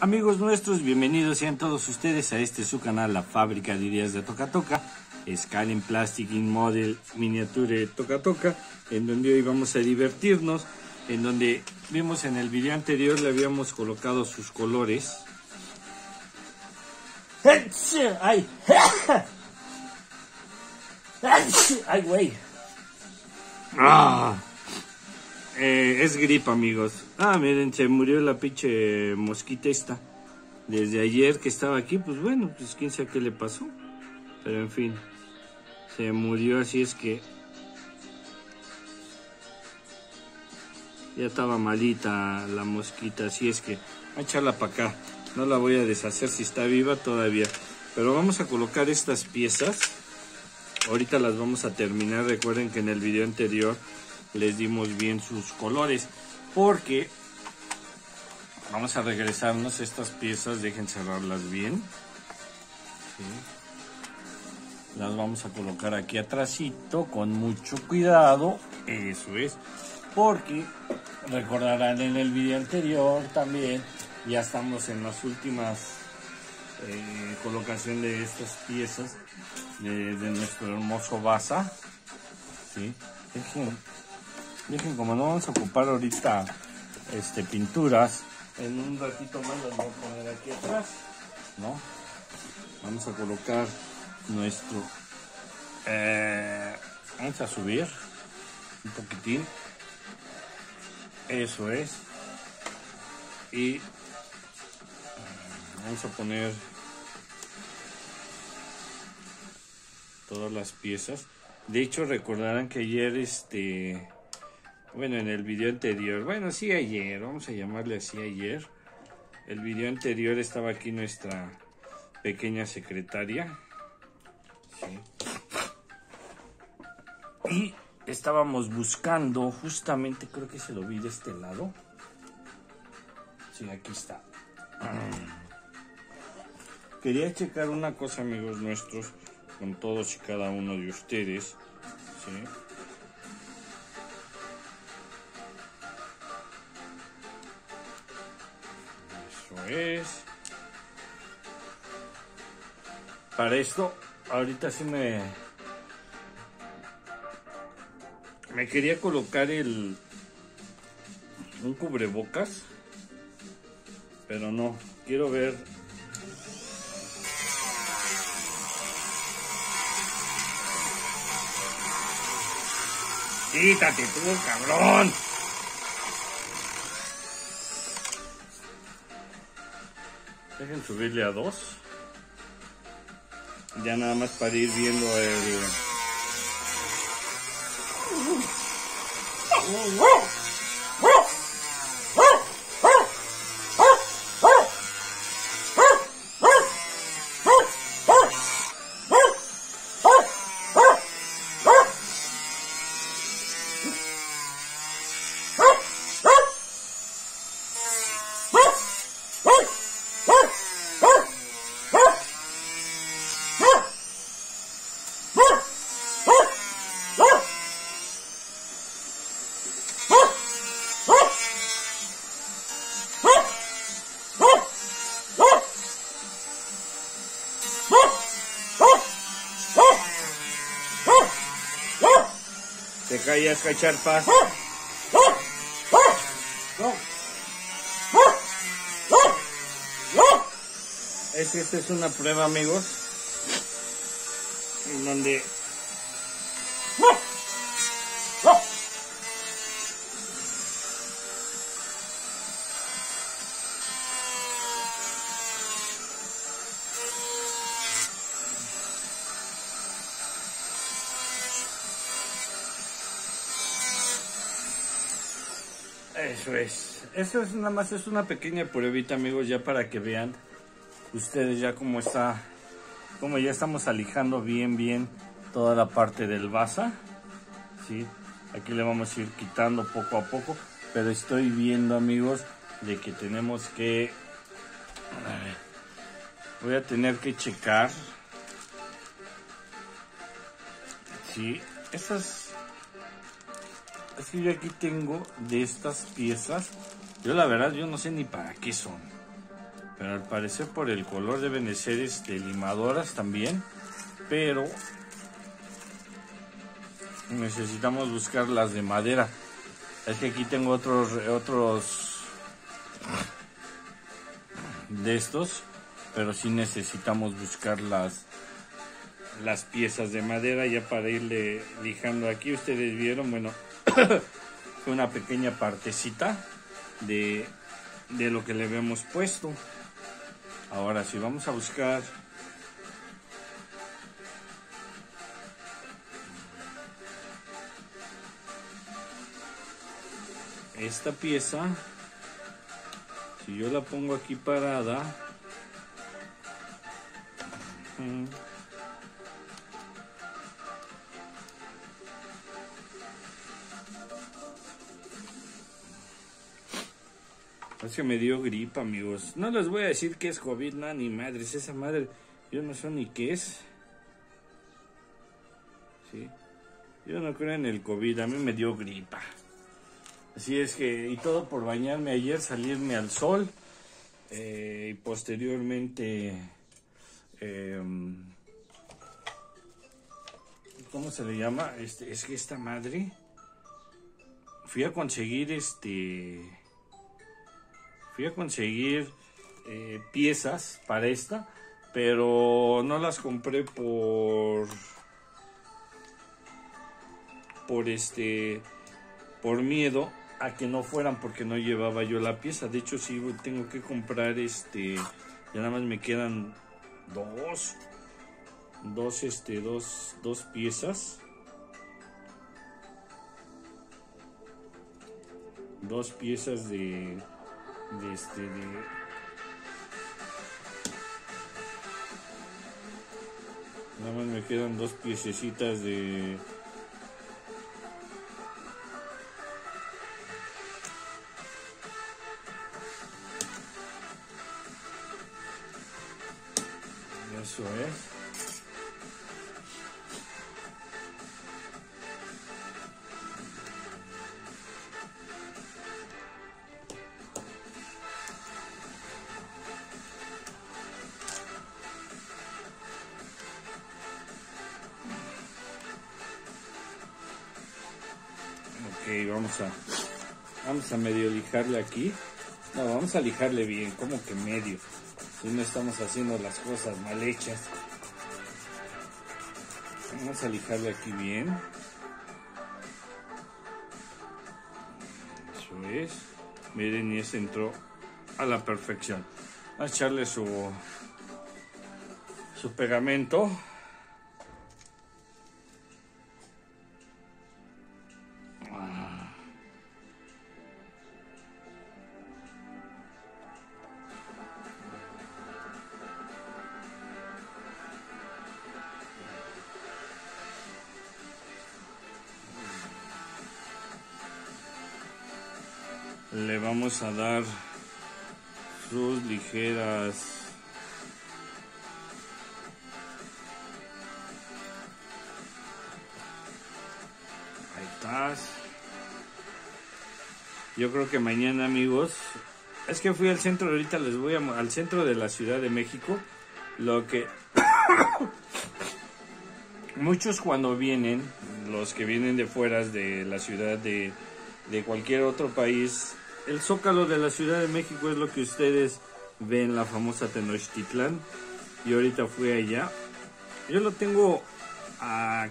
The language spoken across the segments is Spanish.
Amigos nuestros, bienvenidos sean todos ustedes a este su canal, la fábrica de ideas de Toca Toca, Scaling Plastic in Model Miniature Toca Toca, en donde hoy vamos a divertirnos, en donde vimos en el video anterior le habíamos colocado sus colores. ¡Ay! ¡Ay, güey! ¡Ah! Eh, es gripa, amigos. Ah, miren, se murió la pinche mosquita esta. Desde ayer que estaba aquí, pues bueno, pues quién sabe qué le pasó. Pero en fin, se murió, así es que... Ya estaba malita la mosquita, así es que... A echarla para acá. No la voy a deshacer si está viva todavía. Pero vamos a colocar estas piezas. Ahorita las vamos a terminar. Recuerden que en el video anterior les dimos bien sus colores porque vamos a regresarnos estas piezas dejen cerrarlas bien las vamos a colocar aquí atrásito con mucho cuidado eso es porque recordarán en el video anterior también ya estamos en las últimas eh, colocación de estas piezas de, nuestro hermoso basa ¿sí? Dejen, como no vamos a ocupar ahorita este, pinturas, en un ratito más las voy a poner aquí atrás, ¿no? Vamos a colocar nuestro... Eh, vamos a subir un poquitín. Eso es. Y vamos a poner todas las piezas. De hecho, recordarán que ayer este bueno, en el video anterior, bueno, sí ayer, vamos a llamarle así ayer. El video anterior estaba aquí nuestra pequeña secretaria. Y estábamos buscando, justamente creo que se lo vi de este lado. Sí, aquí está. Quería checar una cosa, amigos nuestros, con todos y cada uno de ustedes. ¿sí? Es. Para esto, ahorita sí me... Me quería colocar el... Un cubrebocas. Pero no, quiero ver... Quítate tú, cabrón. Dejen subirle a dos. Ya nada más para ir viendo el... Callas, cacharpa. Es que esta es una prueba, amigos. En donde Eso es. Eso es nada más, es una pequeña pruebita, amigos, ya para que vean ustedes ya cómo está, como ya estamos alijando bien, bien toda la parte del basa. ¿sí? Aquí le vamos a ir quitando poco a poco, pero estoy viendo, amigos, de que tenemos que... A ver, voy a tener que checar. Sí, esas es que yo aquí tengo de estas piezas. Yo la verdad, yo no sé ni para qué son. Pero al parecer por el color deben de ser este, limadoras también. Pero necesitamos buscar las de madera. Es que aquí tengo otros otros de estos, pero sí necesitamos buscar las las piezas de madera ya para irle lijando aquí. Ustedes vieron, bueno, una pequeña partecita de, de lo que le habíamos puesto. Ahora si vamos a buscar esta pieza, si yo la pongo aquí parada, mm, Es que me dio gripa, amigos. No les voy a decir que es COVID, nada, ni madres. Esa madre, yo no sé ni qué es. Sí. Yo no creo en el COVID, a mí me dio gripa. Así es que, y todo por bañarme ayer, salirme al sol. Eh, y posteriormente, em, ¿cómo se le llama? Este, es que esta madre, fui a conseguir este Fui a conseguir eh, piezas para esta, pero no las compré por por este por miedo a que no fueran porque no llevaba yo la pieza. De hecho, sí tengo que comprar este. Ya nada más me quedan dos. Dos, este, dos, dos piezas. Dos piezas de de este de nada más me quedan dos piececitas de lijarle aquí. No, vamos a lijarle bien, como que medio. Si no estamos haciendo las cosas mal hechas. Vamos a lijarle aquí bien. Eso es. Miren, y ese entró a la perfección. Vamos a echarle su, su pegamento. Vamos a dar sus ligeras. Ahí estás. Yo creo que mañana amigos es que fui al centro ahorita les voy a, al centro de la ciudad de México lo que muchos cuando vienen los que vienen de fuera de la ciudad de, de cualquier otro país el zócalo de la Ciudad de México es lo que ustedes ven, la famosa Tenochtitlán. Y ahorita fui allá. Yo lo tengo a,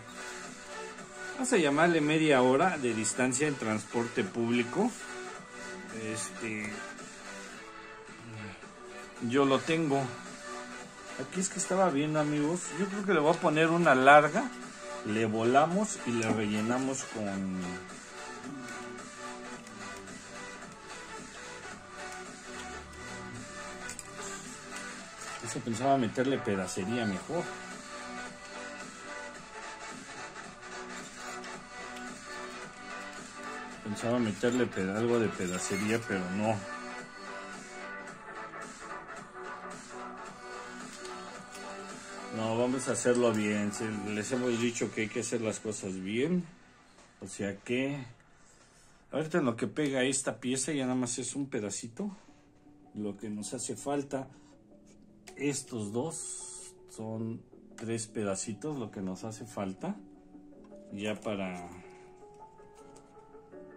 vamos a llamarle media hora de distancia en transporte público. Este, yo lo tengo. Aquí es que estaba viendo amigos. Yo creo que le voy a poner una larga. Le volamos y le rellenamos con pensaba meterle pedacería mejor. Pensaba meterle algo de pedacería, pero no. No, vamos a hacerlo bien. Les hemos dicho que hay que hacer las cosas bien. O sea que... Ahorita en lo que pega esta pieza ya nada más es un pedacito. lo que nos hace falta. Estos dos son tres pedacitos lo que nos hace falta. Ya para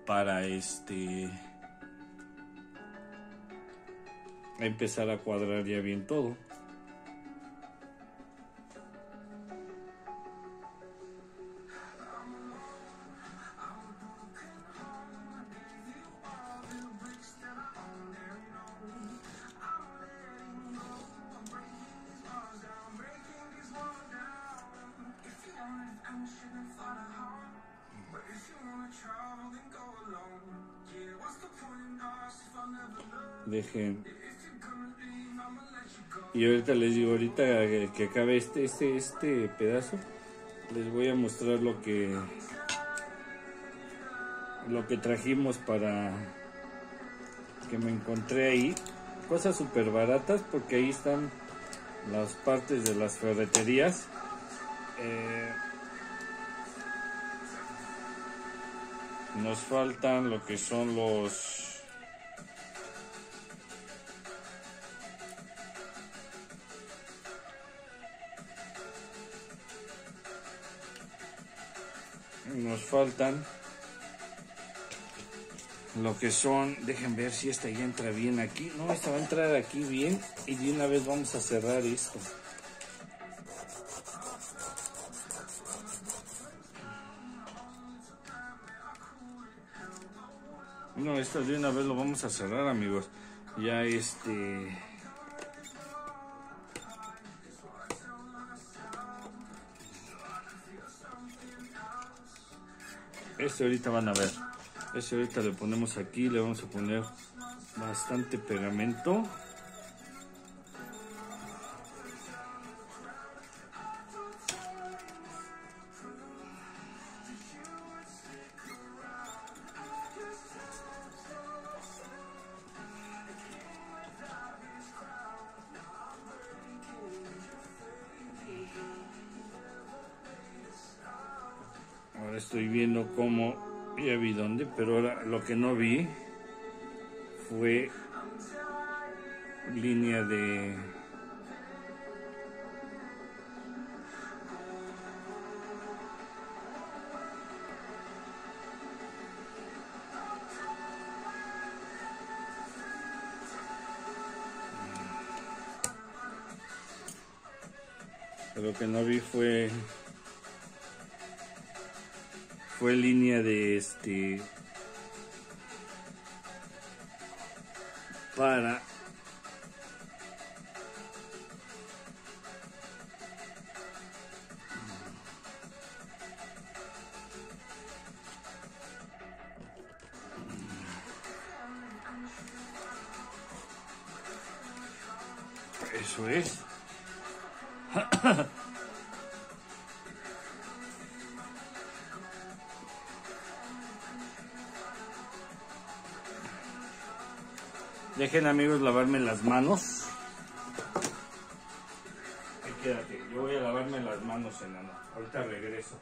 para este empezar a cuadrar ya bien todo Y ahorita les digo, ahorita que acabe este, este, este pedazo, les voy a mostrar lo que lo que trajimos para que me encontré ahí. Cosas súper baratas porque ahí están las partes de las ferreterías. Eh, nos faltan lo que son los nos faltan lo que son, dejen ver si esta ya entra bien aquí. No, esta va a entrar aquí bien y de una vez vamos a cerrar esto. No, esto de una vez lo vamos a cerrar amigos. Ya este... Este ahorita van a ver. Este ahorita le ponemos aquí, le vamos a poner bastante pegamento. Pero lo que no vi fue línea de lo que no vi fue fue línea de este para Amigos lavarme las manos. quédate, yo voy a lavarme las manos, enano. Ahorita regreso.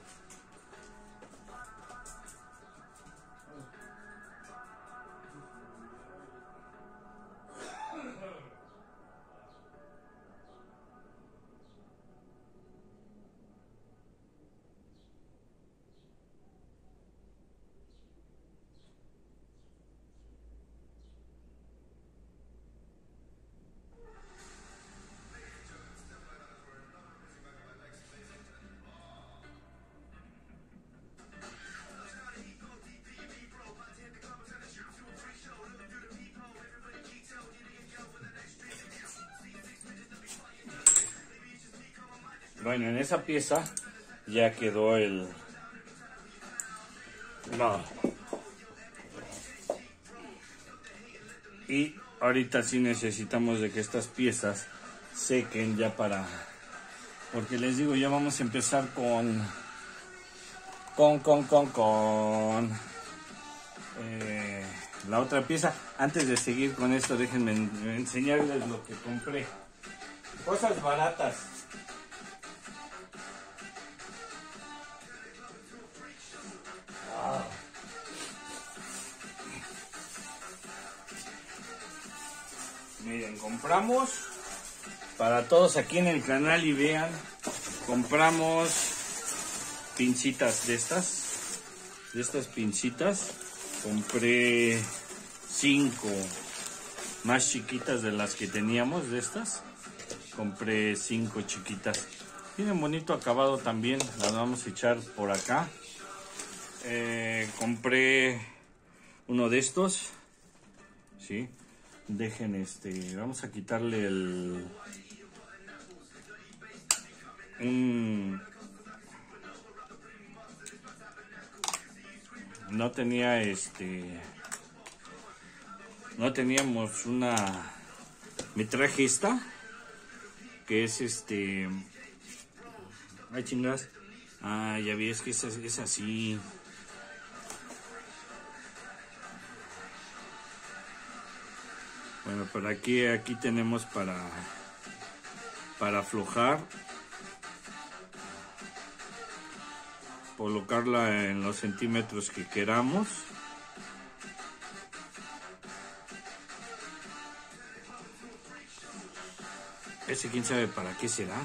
En esa pieza ya quedó el... No. Y ahorita sí necesitamos de que estas piezas sequen ya para... Porque les digo, ya vamos a empezar con... Con, con, con, con... Eh, la otra pieza. Antes de seguir con esto, déjenme enseñarles lo que compré. Cosas baratas. Miren, compramos para todos aquí en el canal y vean, compramos pincitas de estas, de estas pincitas. Compré cinco más chiquitas de las que teníamos de estas. Compré cinco chiquitas. Tienen bonito acabado también, las vamos a echar por acá. Eh, compré uno de estos, ¿sí? Dejen este, vamos a quitarle el... no tenía este no teníamos una me traje esta que es este ay chingas ah ya vi es que es así bueno pero aquí aquí tenemos para para aflojar colocarla en los centímetros que queramos. Ese quién sabe para qué será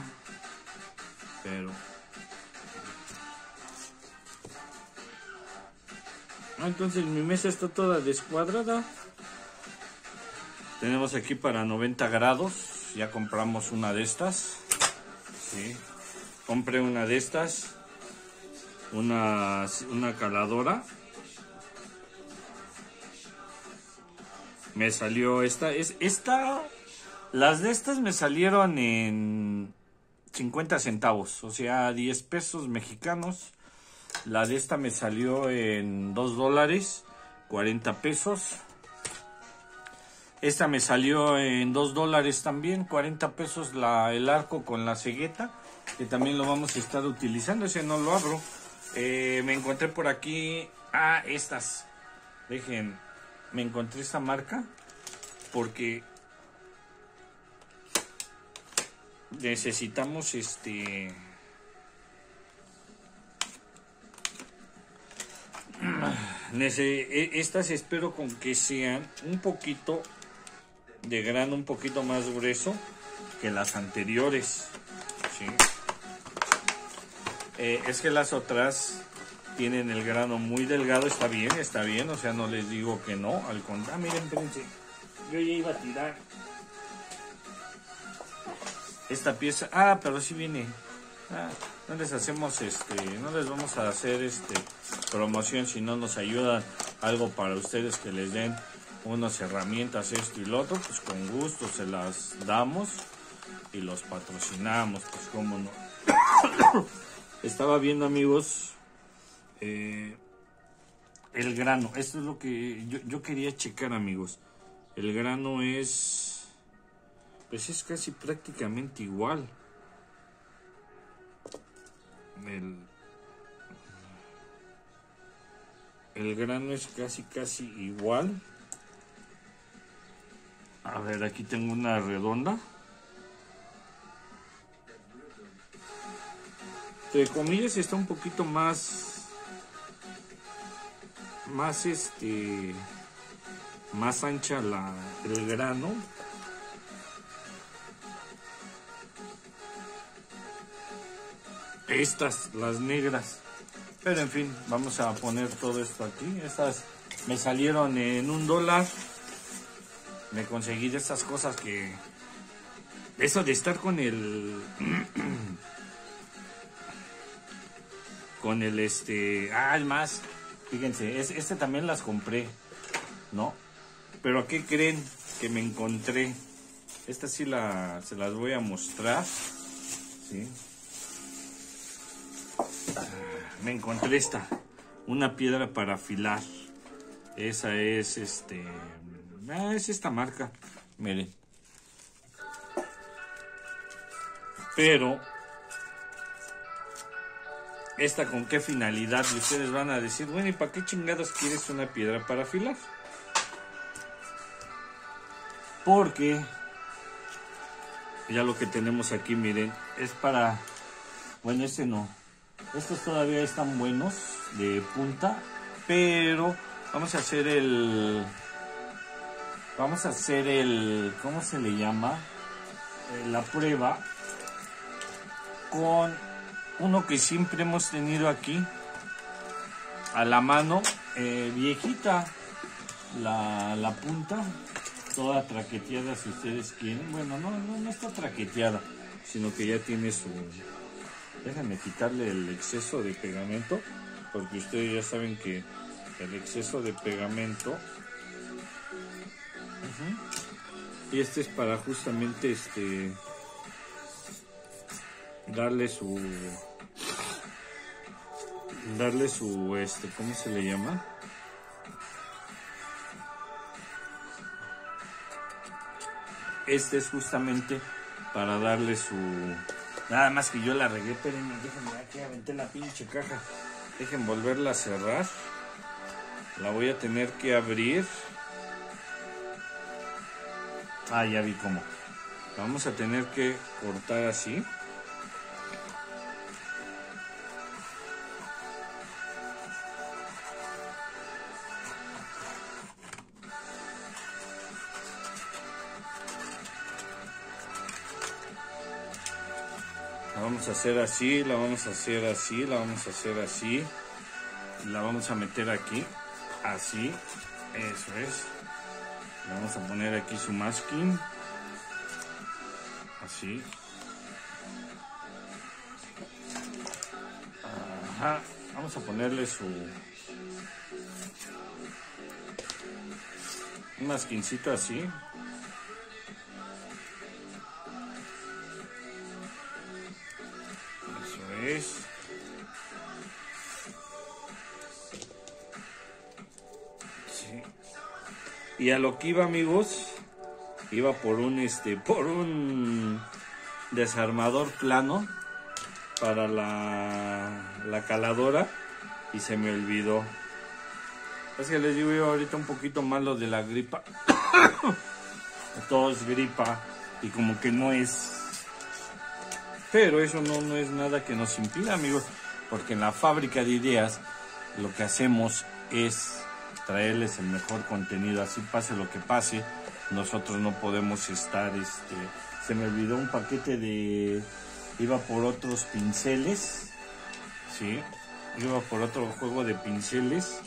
pero ah, entonces mi mesa está toda descuadrada tenemos aquí para 90 grados ya compramos una de estas ¿sí? compré una de estas una, una caladora. Me salió esta, es esta, las de estas me salieron en 50 centavos, o sea, 10 pesos mexicanos. La de esta me salió en 2 dólares, 40 pesos. Esta me salió en 2 dólares también, 40 pesos la, el arco con la cegueta, que también lo vamos a estar utilizando, ese no lo abro. Eh, me encontré por aquí a estas. Dejen, me encontré esta marca porque necesitamos este e, estas espero con que sean un poquito de grano un poquito más grueso que las anteriores. Eh, es que las otras tienen el grano muy delgado, está bien, está bien, o sea, no les digo que no, al contrario, ah, miren, espérense, yo ya iba a tirar esta pieza, ah, pero sí viene, ah, no les hacemos este, no les vamos a hacer este promoción si no nos ayudan algo para ustedes que les den unas herramientas, esto y lo otro, pues con gusto se las damos y los patrocinamos, pues como no. estaba viendo amigos eh, el grano. Esto es lo que yo, quería checar amigos. El grano es, pues es casi prácticamente igual. El, el grano es casi casi igual. A ver, aquí tengo una redonda. entre comillas está un poquito más más este más ancha la, el grano. Estas las negras. Pero en fin vamos a poner todo esto aquí. Estas me salieron en un dólar me conseguí de estas cosas que eso de estar con el con el este, ah, el más, fíjense, es, este también las compré, ¿no? Pero ¿qué creen que me encontré? Esta sí la, se las voy a mostrar, ¿sí? Ah, me encontré esta, una piedra para afilar. Esa es este, ah, es esta marca, miren. Pero esta con qué finalidad y ustedes van a decir, bueno, ¿y para qué chingados quieres una piedra para afilar? Porque ya lo que tenemos aquí, miren, es para, bueno, este no, estos todavía están buenos de punta, pero vamos a hacer el, vamos a hacer el, ¿cómo se le llama? Eh, la prueba con uno que siempre hemos tenido aquí a la mano, eh, viejita, la, la punta, toda traqueteada si ustedes quieren. Bueno, no, no, no está traqueteada, sino que ya tiene su... Déjenme quitarle el exceso de pegamento, porque ustedes ya saben que el exceso de pegamento... Y este es para justamente este darle su darle su este cómo se le llama este es justamente para darle su nada más que yo la regué pero déjenme aquí aventé la pinche caja. Dejen volverla a cerrar. La voy a tener que abrir ah ya vi cómo vamos a tener que cortar así La vamos a hacer así, la vamos a hacer así, la vamos a hacer así. La vamos a meter aquí, así. Eso es. Vamos a poner aquí su masking. Así. Ajá. Vamos a ponerle su... Un masquincito así. Eso es. Y a lo que iba, amigos, iba por un este, por un desarmador plano para la, la caladora y se me olvidó. Es que les digo yo ahorita un poquito malo de la gripa. Todo es gripa y como que no es pero eso no, no es nada que nos impida, amigos, porque en la fábrica de ideas lo que hacemos es traerles el mejor contenido, así pase lo que pase, nosotros no podemos estar, este, se me olvidó un paquete de, iba por otros pinceles, sí, iba por otro juego de pinceles,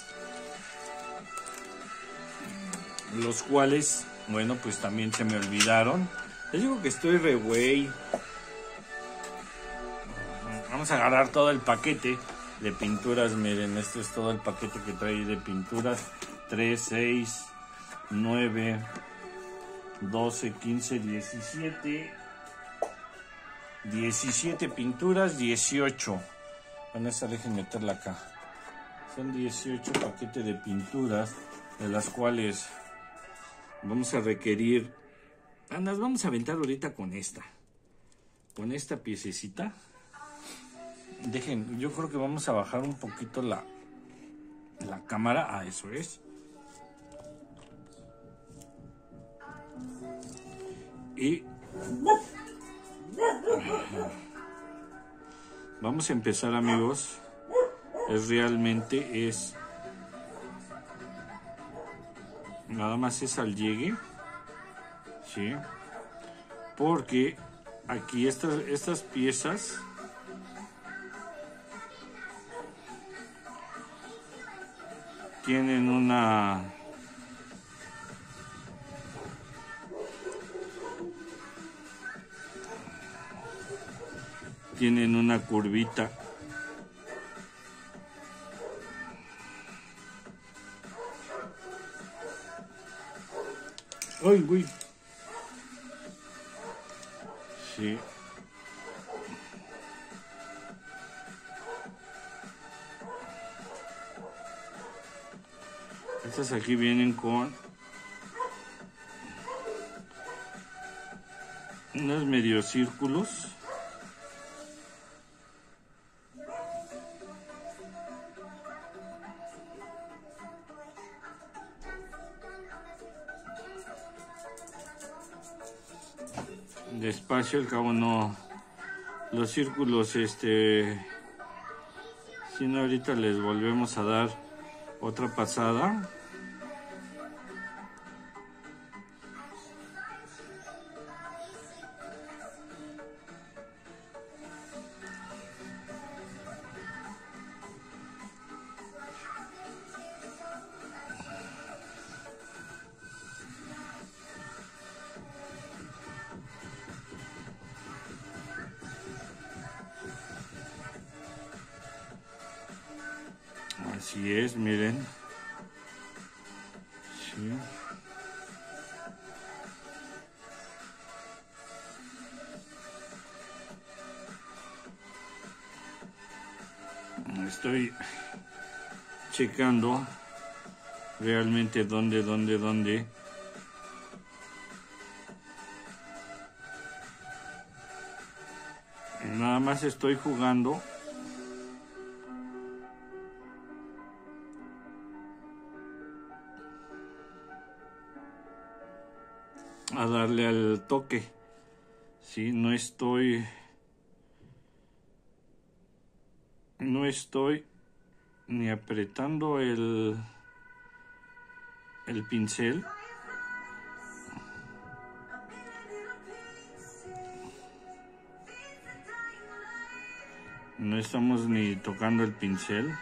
los cuales, bueno, pues también se me olvidaron. Les digo que estoy re güey. Vamos a agarrar todo el paquete de pinturas. Miren, este es todo el paquete que trae de pinturas. 3, 6, 9, 12, 15, 17. 17 pinturas, 18. Bueno, esta dejen meterla acá. Son 18 paquetes de pinturas, de las cuales vamos a requerir. Ah, vamos a aventar ahorita con esta. Con esta piececita. Dejen, yo creo que vamos a bajar un poquito la, la cámara. Ah, eso es. Y vamos a empezar, amigos. Es realmente es nada más es al llegue. ¿Sí? Porque aquí estas, estas piezas tienen una tienen una curvita ¡Ay, güey! Sí. Estas aquí vienen con unos medio círculos. despacio al cabo no los círculos este si no ahorita les volvemos a dar otra pasada realmente dónde, dónde, dónde. Nada más estoy jugando a darle al toque. Si no estoy no estoy ni apretando el el pincel. No estamos ni tocando el pincel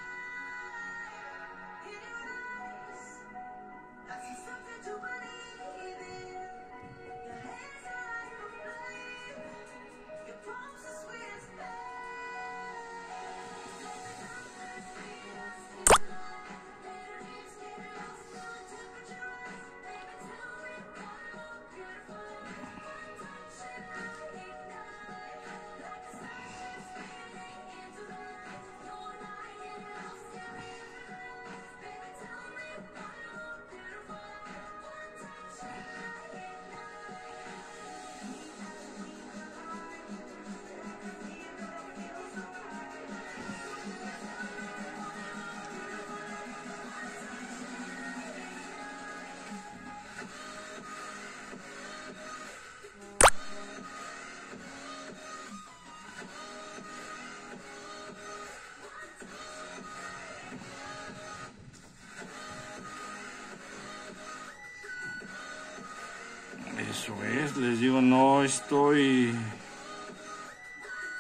les digo, no estoy...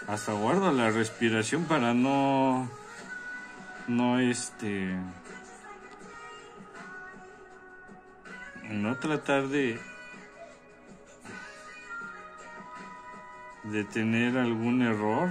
Hasta guardo la respiración para no... No este... No tratar de... De tener algún error.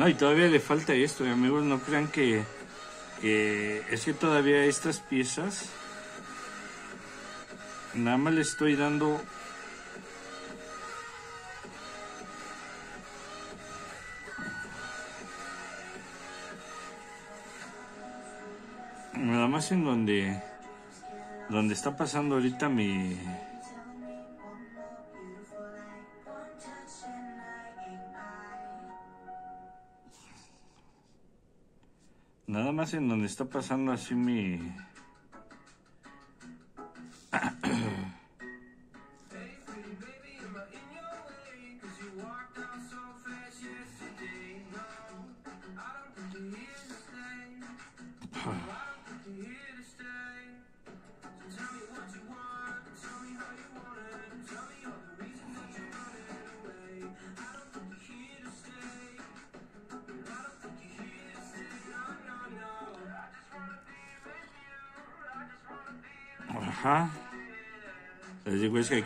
No, y todavía le falta esto, amigos, no crean que, es que todavía estas piezas, nada más le estoy dando nada más en donde donde está pasando ahorita mi Nada más en donde está pasando así mi...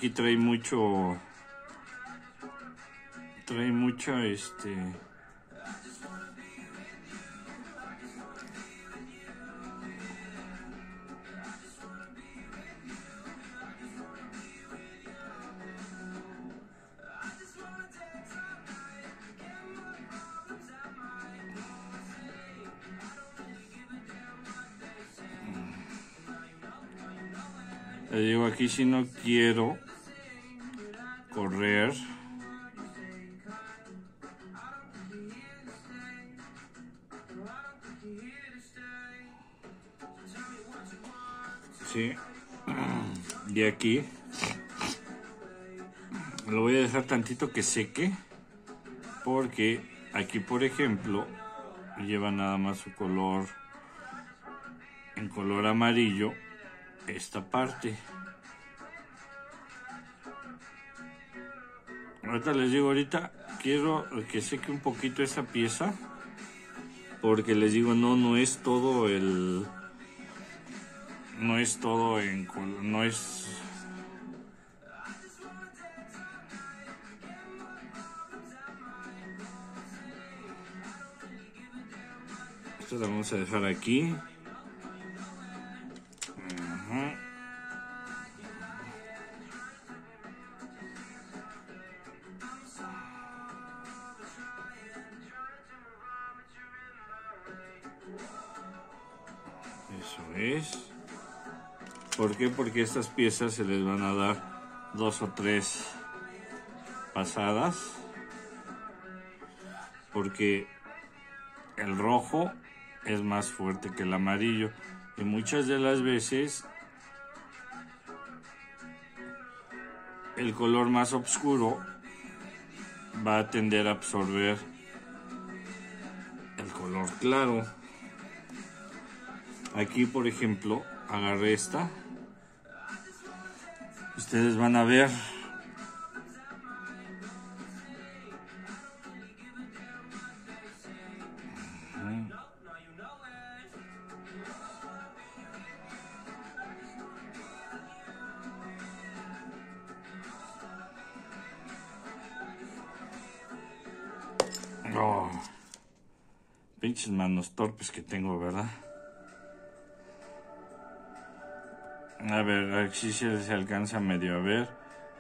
aquí trae mucho... Trae mucho, este... Les digo, aquí si no quiero correr. Sí. Y aquí lo voy a dejar tantito que seque porque aquí por ejemplo lleva nada más su color en color amarillo esta parte ahorita les digo ahorita quiero que seque un poquito esa pieza porque les digo no no es todo el no es todo en no es esto lo vamos a dejar aquí Porque estas piezas se les van a dar dos o tres pasadas. Porque el rojo es más fuerte que el amarillo. Y muchas de las veces el color más oscuro va a tender a absorber el color claro. Aquí, por ejemplo, agarré esta Ustedes van a ver. Oh, pinches manos torpes que tengo, ¿verdad? A ver, aquí se, alcanza medio a ver.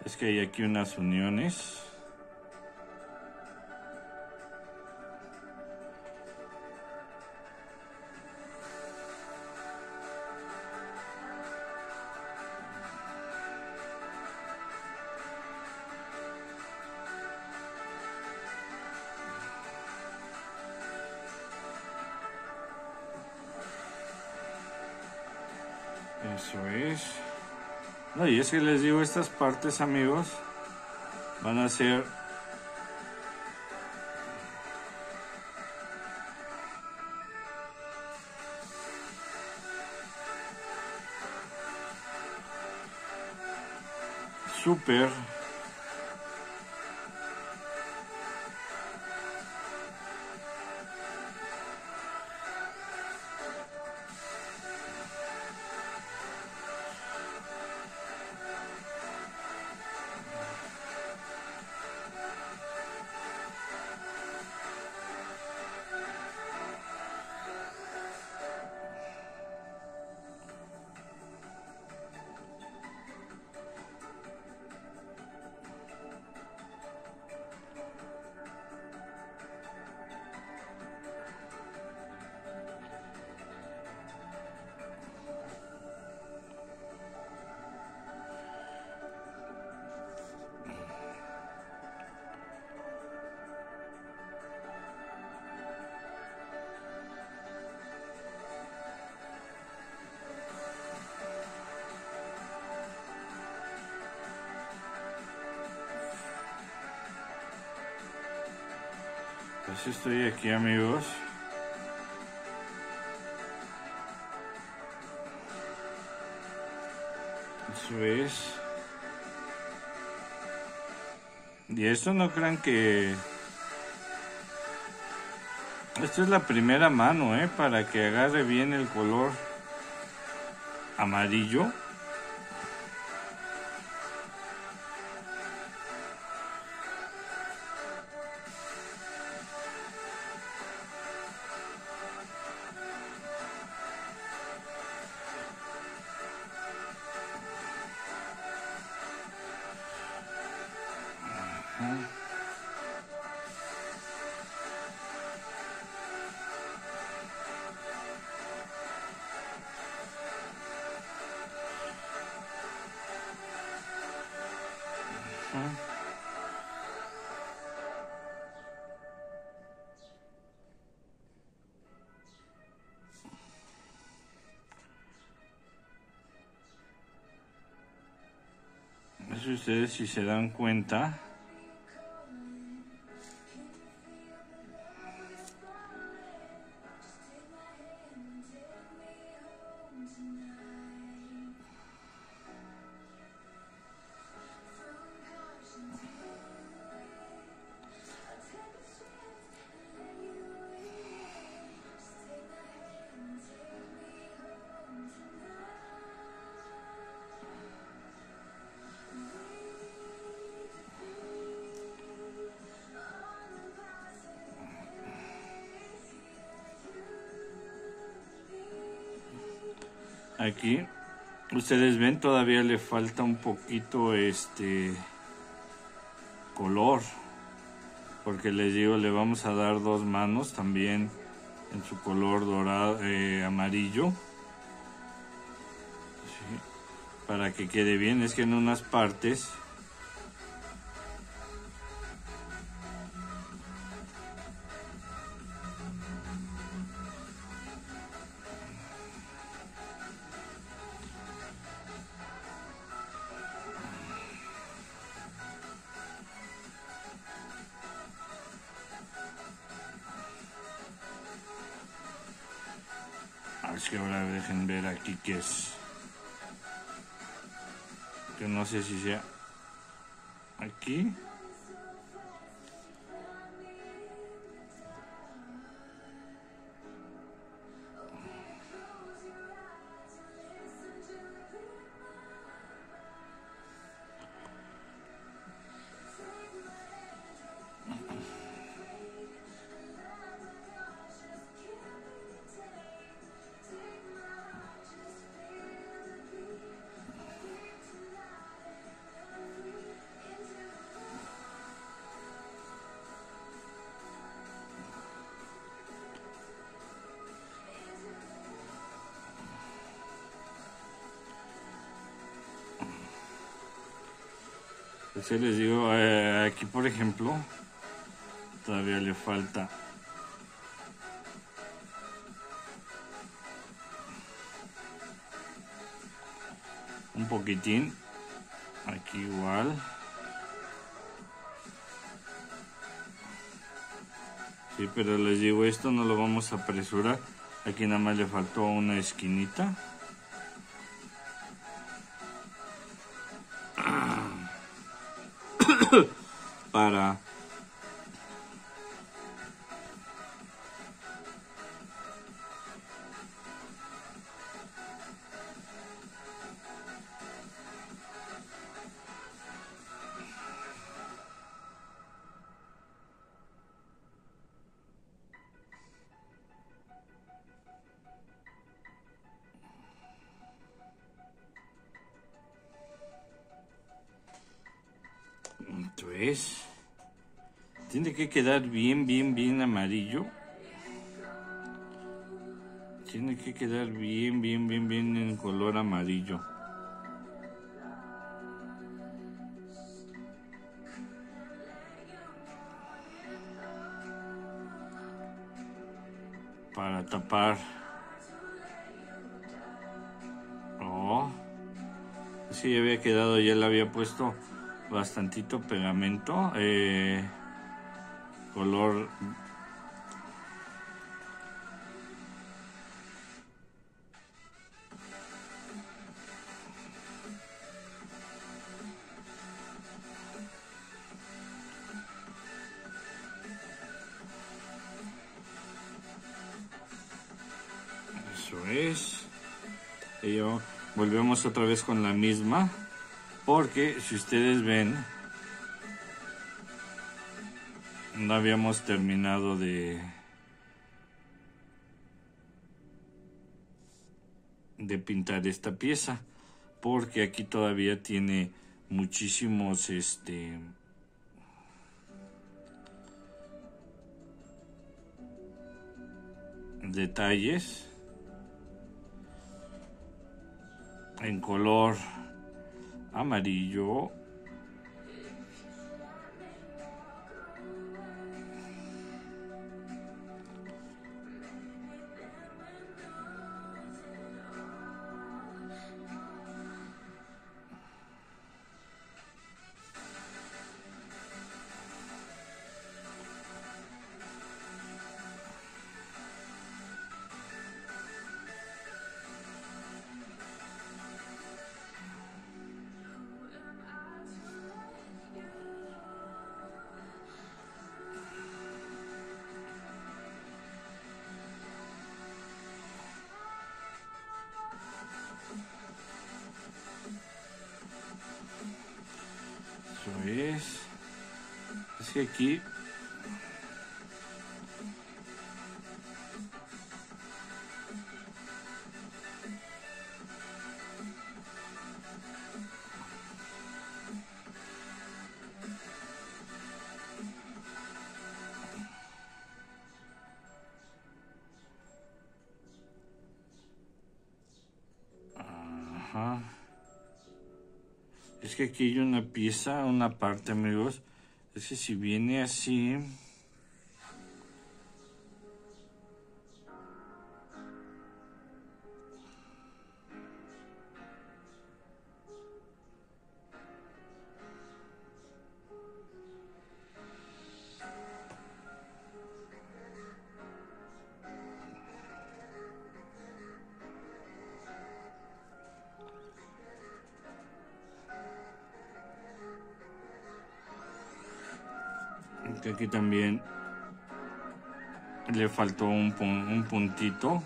Es que hay aquí unas uniones. Que les digo, estas partes, amigos, van a ser súper Pues estoy aquí amigos. Eso es. Y esto no crean que... Esta es la primera mano, ¿eh? Para que agarre bien el color amarillo. No sé ustedes si se dan cuenta, Ustedes ven todavía le falta un poquito este color. Porque les digo le vamos a dar dos manos también en su color dorado eh, amarillo. Para que quede bien. Es que en unas partes que es. Que no sé si sea Pues les digo, eh, aquí por ejemplo, todavía le falta un poquitín. Aquí igual. Sí, pero les digo, esto no lo vamos a apresurar. Aquí nada más le faltó una esquinita. Tiene que quedar bien, bien, bien amarillo. Tiene que quedar bien, bien, bien, bien en color amarillo. Para tapar. Oh. Sí, había quedado, ya le había puesto bastantito pegamento eh, color eso es. Y yo volvemos otra vez con la misma porque si ustedes ven, no habíamos terminado de de pintar esta pieza porque aquí todavía tiene muchísimos este detalles en color amarillo aquí Es que aquí hay una pieza, una parte, amigos. Que si viene así... que aquí también le faltó un, un puntito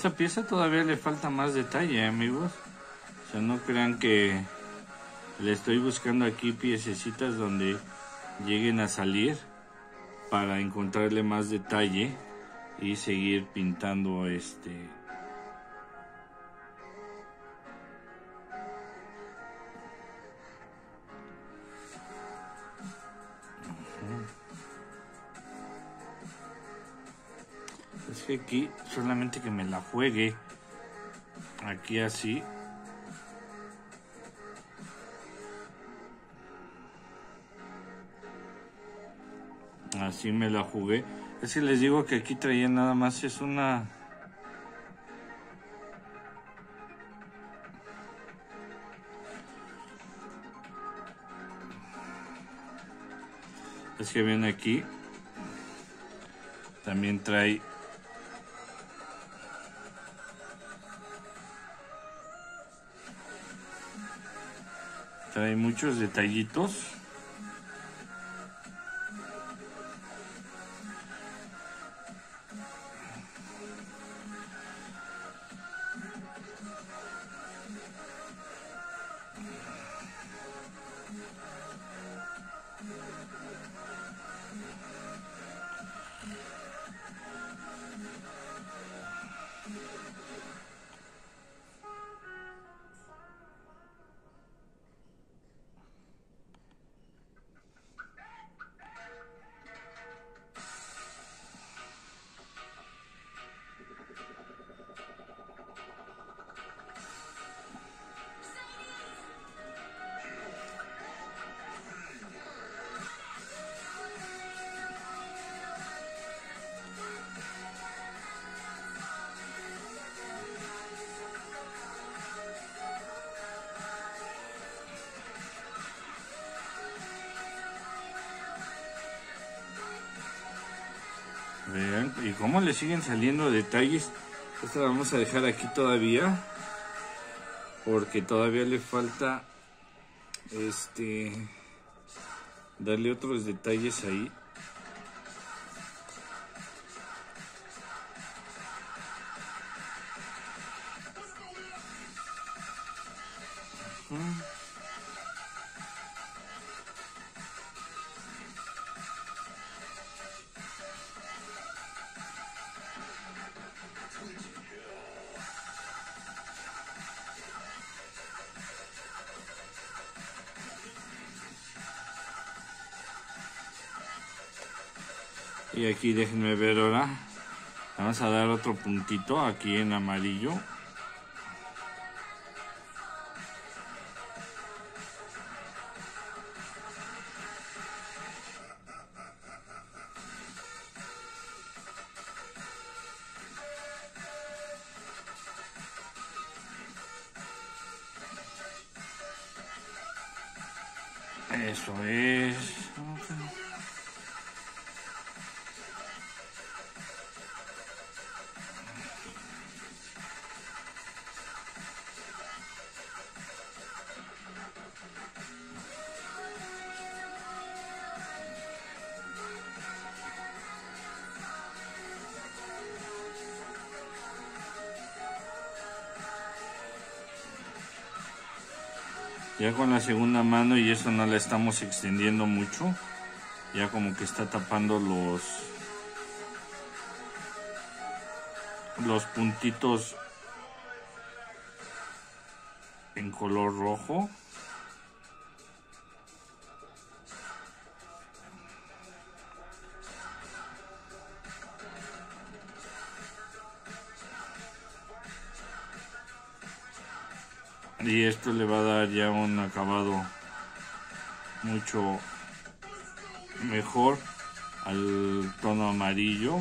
esta pieza todavía le falta más detalle, amigos. O sea, no crean que le estoy buscando aquí piececitas donde lleguen a salir para encontrarle más detalle y seguir pintando este aquí solamente que me la juegue. Aquí así. Así me la jugué. Es que les digo que aquí traía nada más es una... Es que viene aquí. También trae Trae muchos detallitos. Le siguen saliendo detalles. Esta la vamos a dejar aquí todavía. Porque todavía le falta este darle otros detalles ahí. Y aquí déjenme ver ahora. Vamos a dar otro puntito aquí en amarillo. Ya con la segunda mano y eso no la estamos extendiendo mucho. Ya como que está tapando los los puntitos en color rojo. Y esto le va a dar ya un acabado mucho mejor al tono amarillo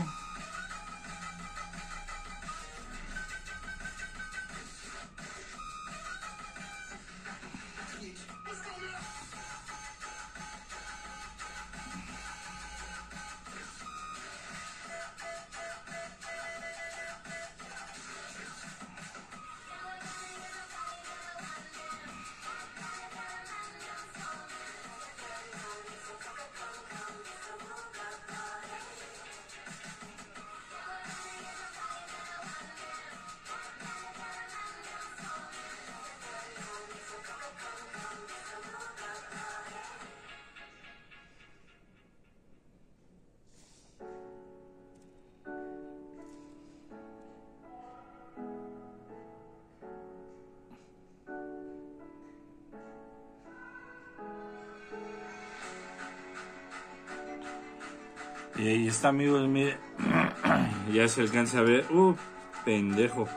amigos, mire. ya se alcanza a ver. Uh, pendejo.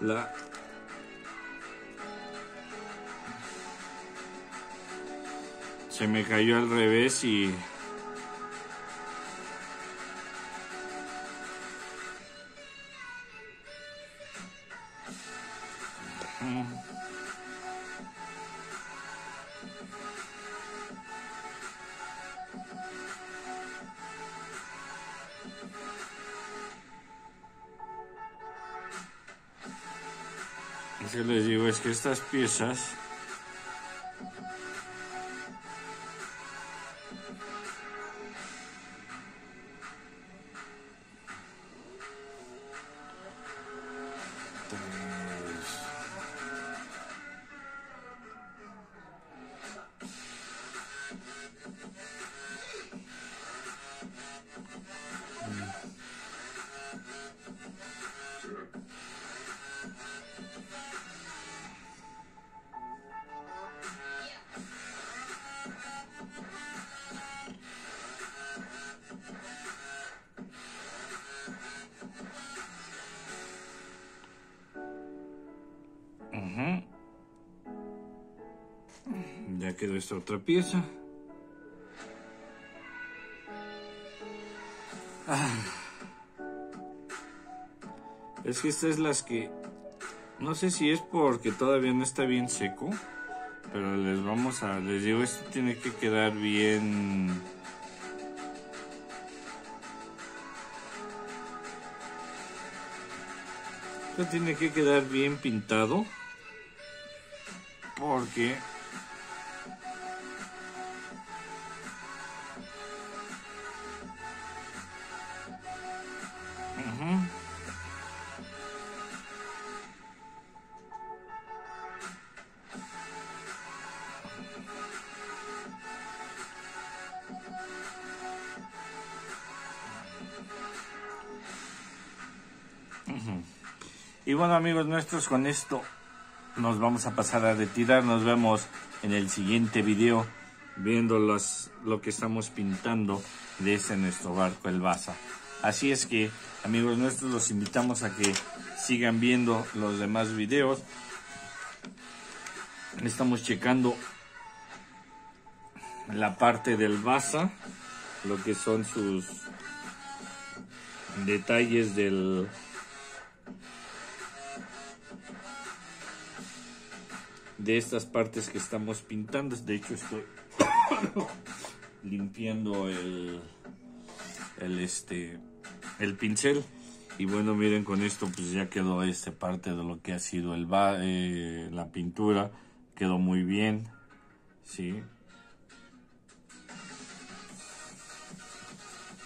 La. Se me cayó al revés y. que les digo es que estas piezas Esta otra pieza. Ah. Es que estas es las que... No sé si es porque todavía no está bien seco. Pero les vamos a... Les digo, esto tiene que quedar bien... Esto tiene que quedar bien pintado. Porque bueno amigos nuestros, con esto nos vamos a pasar a retirar. Nos vemos en el siguiente video viendo las, lo que estamos pintando de ese nuestro barco, el Baza. Así es que amigos nuestros los invitamos a que sigan viendo los demás videos. Estamos checando la parte del Baza, lo que son sus detalles del de estas partes que estamos pintando. De hecho, estoy limpiando el, el, este, el pincel. Y bueno, miren, con esto pues ya quedó esta parte de lo que ha sido el eh, la pintura. Quedó muy bien, ¿sí?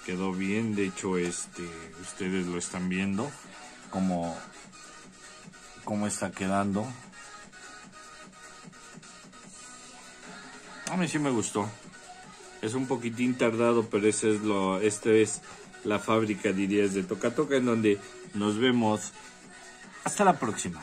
Quedó bien, de hecho, este, ustedes lo están viendo, como, cómo está quedando. A mí sí me gustó. Es un poquitín tardado, pero ese es lo, este es la fábrica, dirías, de Toca Toca, en donde nos vemos. Hasta la próxima.